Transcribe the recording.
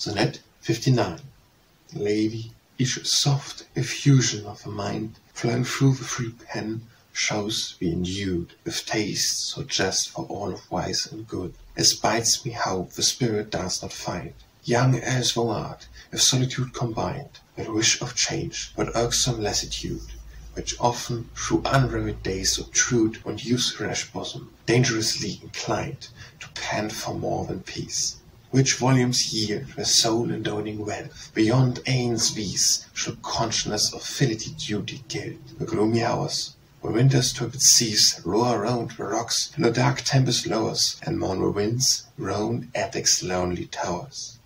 Sonnet 59 Lady, each soft effusion of a mind Flowing through the free pen, shows thee endued With tastes so just for all of wise and good As bids me hope the spirit does not find, Young as thou art, with solitude combined, That wish of change, but irksome lassitude, Which often through unwearied days obtrude On youth's rash bosom, dangerously inclined To pant for more than peace. Which volumes yield where soul indoning wealth Beyond these shall consciousness of filial duty gild The gloomy hours, where winter's turbid seas Roar round the rocks, and the dark tempest lowers, And mourn the winds round Attic's lonely towers.